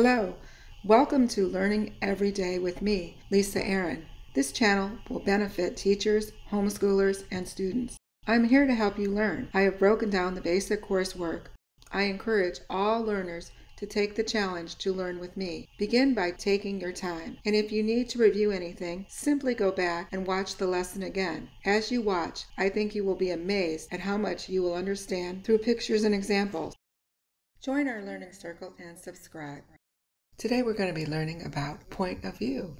Hello, welcome to Learning Every Day with me, Lisa Aaron. This channel will benefit teachers, homeschoolers, and students. I'm here to help you learn. I have broken down the basic coursework. I encourage all learners to take the challenge to learn with me. Begin by taking your time, and if you need to review anything, simply go back and watch the lesson again. As you watch, I think you will be amazed at how much you will understand through pictures and examples. Join our learning circle and subscribe. Today we're going to be learning about point of view.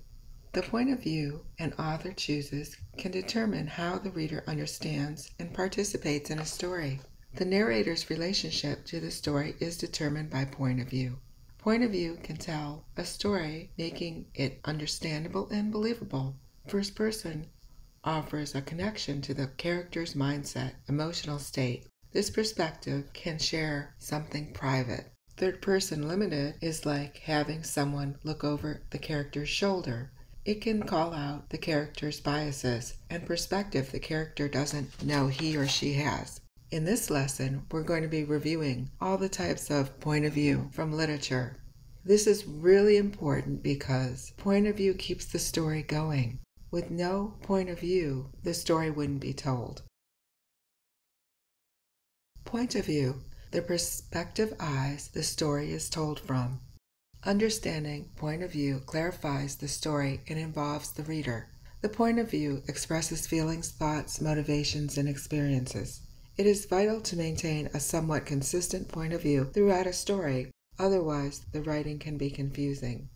The point of view an author chooses can determine how the reader understands and participates in a story. The narrator's relationship to the story is determined by point of view. Point of view can tell a story, making it understandable and believable. First person offers a connection to the character's mindset, emotional state. This perspective can share something private. Third person limited is like having someone look over the character's shoulder. It can call out the character's biases and perspective the character doesn't know he or she has. In this lesson, we're going to be reviewing all the types of point of view from literature. This is really important because point of view keeps the story going. With no point of view, the story wouldn't be told. Point of view the perspective eyes the story is told from. Understanding point of view clarifies the story and involves the reader. The point of view expresses feelings, thoughts, motivations, and experiences. It is vital to maintain a somewhat consistent point of view throughout a story, otherwise, the writing can be confusing.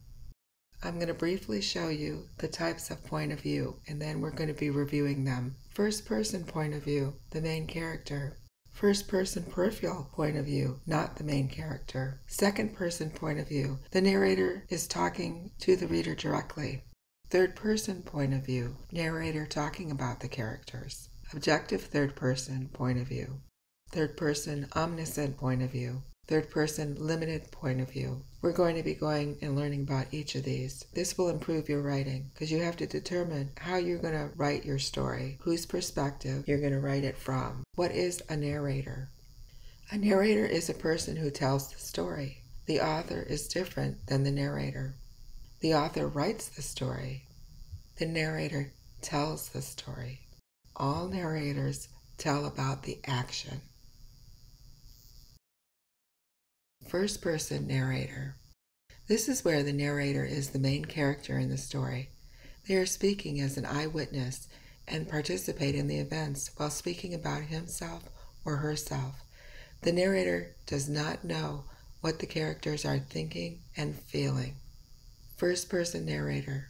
I'm going to briefly show you the types of point of view, and then we're going to be reviewing them. First person point of view, the main character first person peripheral point of view, not the main character. Second person point of view, the narrator is talking to the reader directly. Third person point of view, narrator talking about the characters. Objective third person point of view. Third person omniscient point of view third person limited point of view. We're going to be going and learning about each of these. This will improve your writing because you have to determine how you're going to write your story, whose perspective you're going to write it from. What is a narrator? A narrator is a person who tells the story. The author is different than the narrator. The author writes the story. The narrator tells the story. All narrators tell about the action. First person narrator. This is where the narrator is the main character in the story. They are speaking as an eyewitness and participate in the events while speaking about himself or herself. The narrator does not know what the characters are thinking and feeling. First person narrator.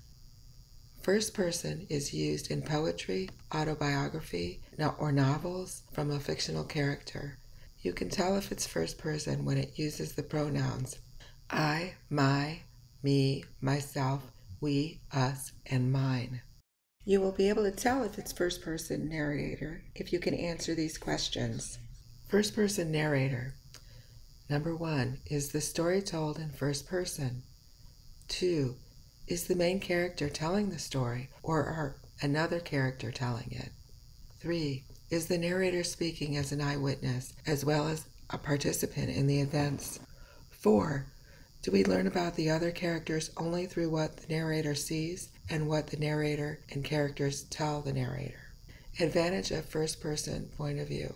First person is used in poetry, autobiography, or novels from a fictional character. You can tell if it's first person when it uses the pronouns I, my, me, myself, we, us, and mine. You will be able to tell if it's first person narrator if you can answer these questions. First person narrator. Number one, is the story told in first person? Two, is the main character telling the story or are another character telling it? Three, is the narrator speaking as an eyewitness as well as a participant in the events? 4. Do we learn about the other characters only through what the narrator sees and what the narrator and characters tell the narrator? Advantage of first person point of view.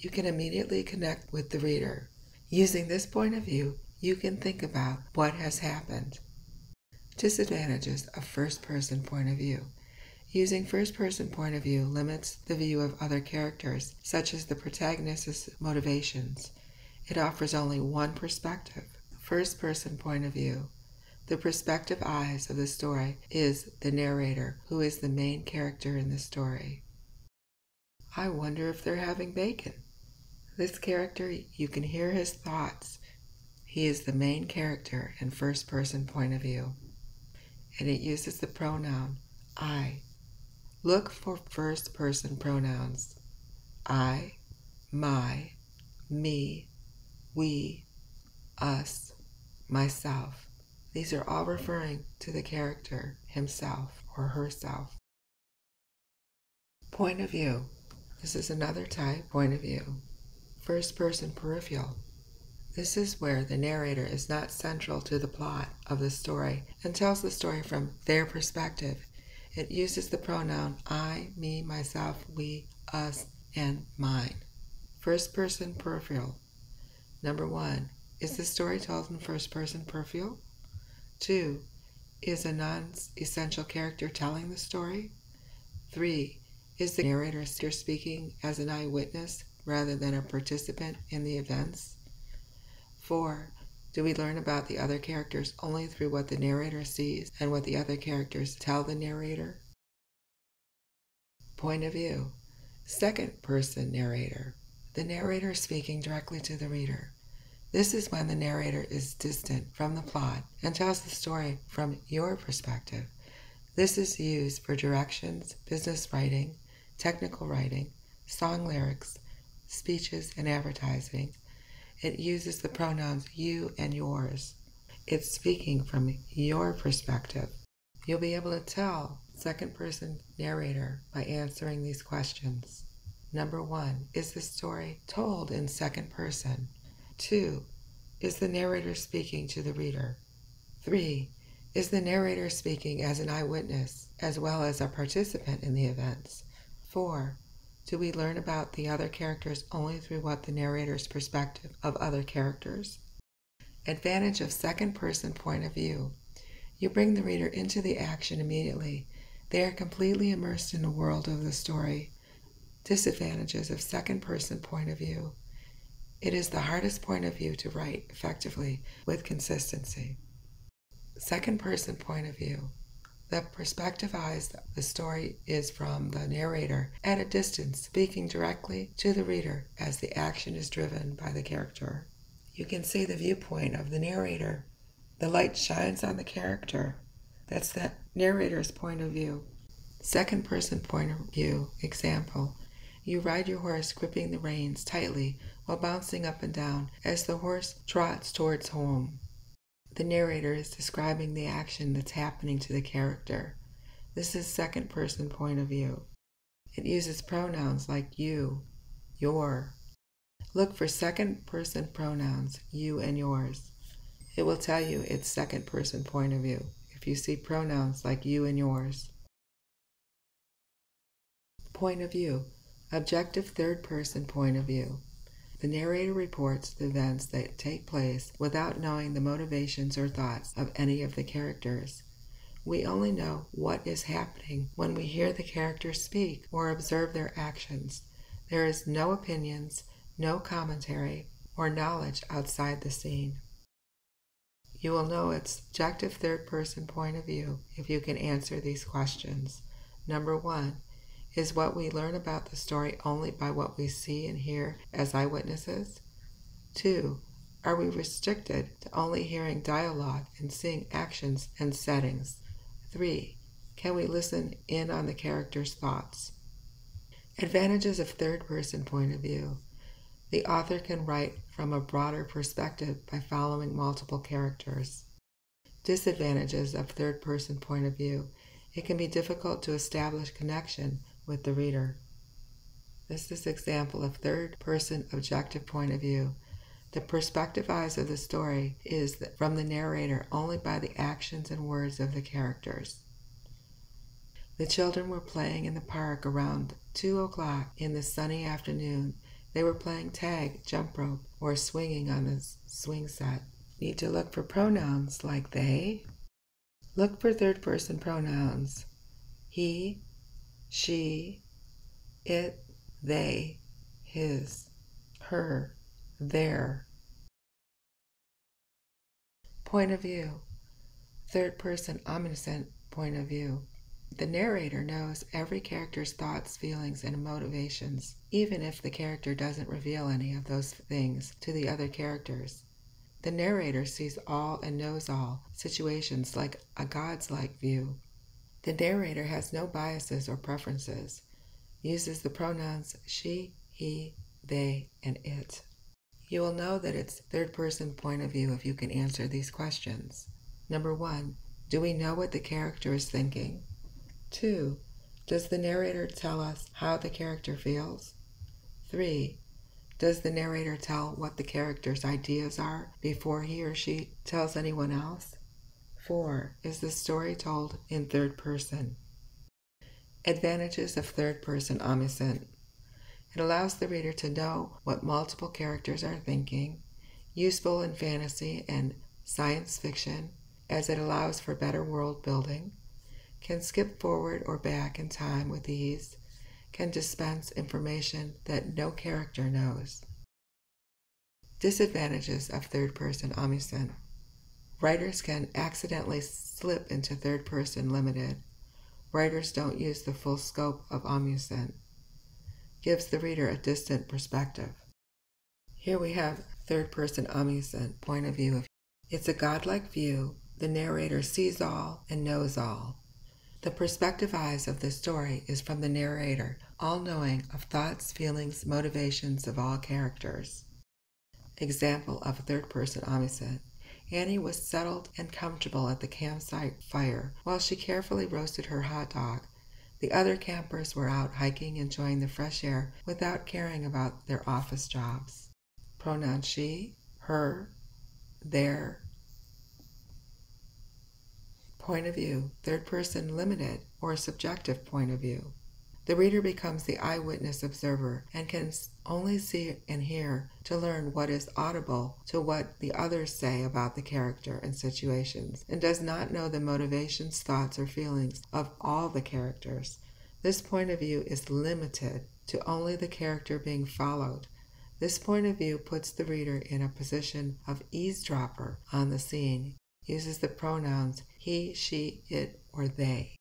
You can immediately connect with the reader. Using this point of view, you can think about what has happened. Disadvantages of first person point of view. Using first person point of view limits the view of other characters, such as the protagonist's motivations. It offers only one perspective, first person point of view. The perspective eyes of the story is the narrator, who is the main character in the story. I wonder if they're having bacon. This character, you can hear his thoughts. He is the main character in first person point of view. And it uses the pronoun I Look for first person pronouns I, my, me, we, us, myself. These are all referring to the character himself or herself. Point of view. This is another type point of view. First person peripheral. This is where the narrator is not central to the plot of the story and tells the story from their perspective. It uses the pronoun I, me, myself, we, us, and mine. First person peripheral. Number one, is the story told in first person peripheral? Two, is a non essential character telling the story? Three, is the narrator speaking as an eyewitness rather than a participant in the events? 4. Do we learn about the other characters only through what the narrator sees and what the other characters tell the narrator? Point of view. Second person narrator. The narrator speaking directly to the reader. This is when the narrator is distant from the plot and tells the story from your perspective. This is used for directions, business writing, technical writing, song lyrics, speeches, and advertising, it uses the pronouns you and yours. It's speaking from your perspective. You'll be able to tell second person narrator by answering these questions. Number one, is the story told in second person? Two, is the narrator speaking to the reader? Three, is the narrator speaking as an eyewitness as well as a participant in the events? Four, do we learn about the other characters only through what the narrator's perspective of other characters? Advantage of second person point of view. You bring the reader into the action immediately. They are completely immersed in the world of the story. Disadvantages of second person point of view. It is the hardest point of view to write effectively with consistency. Second person point of view. The perspective eyes the story is from the narrator at a distance, speaking directly to the reader as the action is driven by the character. You can see the viewpoint of the narrator. The light shines on the character. That's the narrator's point of view. Second person point of view example. You ride your horse gripping the reins tightly while bouncing up and down as the horse trots towards home. The narrator is describing the action that's happening to the character. This is second person point of view. It uses pronouns like you, your. Look for second person pronouns, you and yours. It will tell you it's second person point of view if you see pronouns like you and yours. Point of view, objective third person point of view. The narrator reports the events that take place without knowing the motivations or thoughts of any of the characters. We only know what is happening when we hear the characters speak or observe their actions. There is no opinions, no commentary, or knowledge outside the scene. You will know its objective third person point of view if you can answer these questions. Number one, is what we learn about the story only by what we see and hear as eyewitnesses? Two, are we restricted to only hearing dialogue and seeing actions and settings? Three, can we listen in on the character's thoughts? Advantages of third person point of view. The author can write from a broader perspective by following multiple characters. Disadvantages of third person point of view. It can be difficult to establish connection with the reader. This is example of third person objective point of view. The perspective eyes of the story is from the narrator only by the actions and words of the characters. The children were playing in the park around two o'clock in the sunny afternoon. They were playing tag, jump rope, or swinging on the swing set. Need to look for pronouns like they. Look for third person pronouns. He, she, it, they, his, her, their. Point of view. Third person omniscient point of view. The narrator knows every character's thoughts, feelings, and motivations, even if the character doesn't reveal any of those things to the other characters. The narrator sees all and knows all situations like a God's like view. The narrator has no biases or preferences, uses the pronouns she, he, they, and it. You will know that it's third person point of view if you can answer these questions. Number one, do we know what the character is thinking? Two, does the narrator tell us how the character feels? Three, Does the narrator tell what the character's ideas are before he or she tells anyone else? 4. Is the story told in third person? Advantages of third person omniscient. It allows the reader to know what multiple characters are thinking, useful in fantasy and science fiction, as it allows for better world building, can skip forward or back in time with ease, can dispense information that no character knows. Disadvantages of third person omniscient. Writers can accidentally slip into third person limited. Writers don't use the full scope of omniscient. Gives the reader a distant perspective. Here we have third person omniscient point of view. It's a godlike view. The narrator sees all and knows all. The perspective eyes of the story is from the narrator, all knowing of thoughts, feelings, motivations of all characters. Example of third person omniscient. Annie was settled and comfortable at the campsite fire while she carefully roasted her hot dog. The other campers were out hiking, enjoying the fresh air without caring about their office jobs. Pronoun she, her, their. Point of view, third person limited or subjective point of view. The reader becomes the eyewitness observer and can only see and hear to learn what is audible to what the others say about the character and situations, and does not know the motivations, thoughts, or feelings of all the characters. This point of view is limited to only the character being followed. This point of view puts the reader in a position of eavesdropper on the scene, uses the pronouns he, she, it, or they.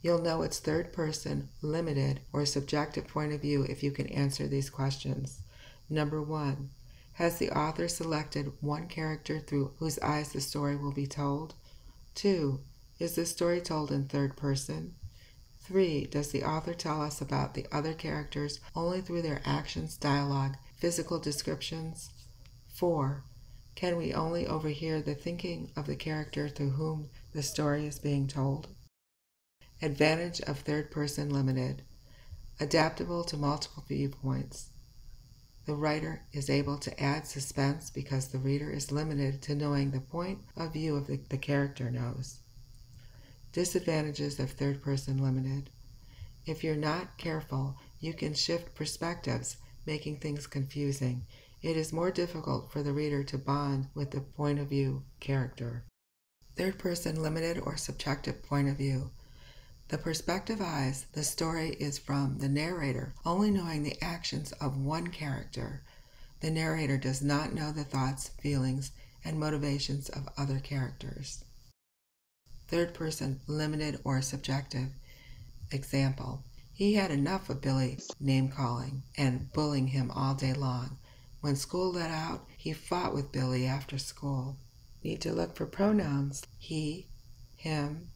You'll know it's third person, limited, or subjective point of view if you can answer these questions. Number one, has the author selected one character through whose eyes the story will be told? Two, is the story told in third person? Three, does the author tell us about the other characters only through their actions, dialogue, physical descriptions? Four, can we only overhear the thinking of the character through whom the story is being told? Advantage of third person limited. Adaptable to multiple viewpoints. The writer is able to add suspense because the reader is limited to knowing the point of view of the, the character knows. Disadvantages of third person limited. If you're not careful, you can shift perspectives, making things confusing. It is more difficult for the reader to bond with the point of view character. Third person limited or subjective point of view. The perspective eyes the story is from the narrator, only knowing the actions of one character. The narrator does not know the thoughts, feelings, and motivations of other characters. Third person, limited or subjective. Example He had enough of Billy's name calling and bullying him all day long. When school let out, he fought with Billy after school. Need to look for pronouns he, him,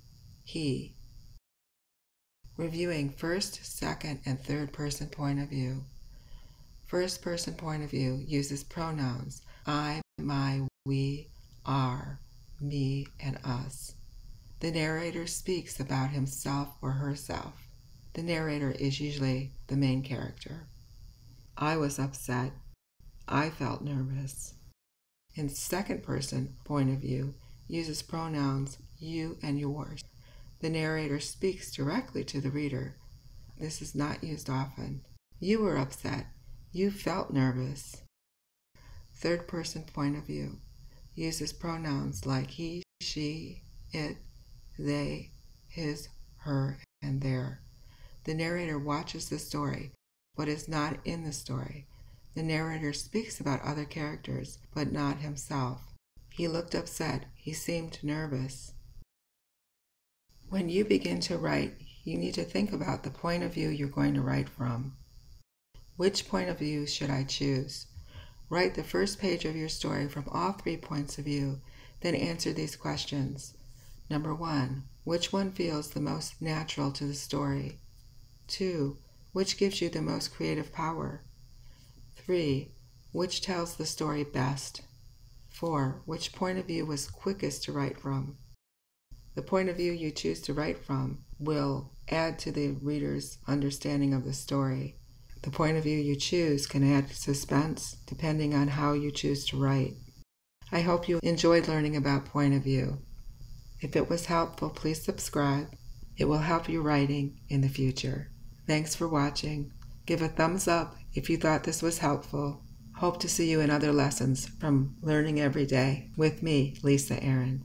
he, reviewing first, second, and third person point of view. First person point of view uses pronouns I, my, we, are, me, and us. The narrator speaks about himself or herself. The narrator is usually the main character. I was upset. I felt nervous. In second person point of view, uses pronouns you and yours. The narrator speaks directly to the reader. This is not used often. You were upset. You felt nervous. Third person point of view uses pronouns like he, she, it, they, his, her, and their. The narrator watches the story, but is not in the story. The narrator speaks about other characters, but not himself. He looked upset. He seemed nervous. When you begin to write, you need to think about the point of view you're going to write from. Which point of view should I choose? Write the first page of your story from all three points of view, then answer these questions. Number one, which one feels the most natural to the story? Two, which gives you the most creative power? Three, which tells the story best? Four, which point of view was quickest to write from? The point of view you choose to write from will add to the reader's understanding of the story. The point of view you choose can add suspense depending on how you choose to write. I hope you enjoyed learning about point of view. If it was helpful, please subscribe. It will help you writing in the future. Thanks for watching. Give a thumbs up if you thought this was helpful. Hope to see you in other lessons from Learning Every Day with me, Lisa Aaron.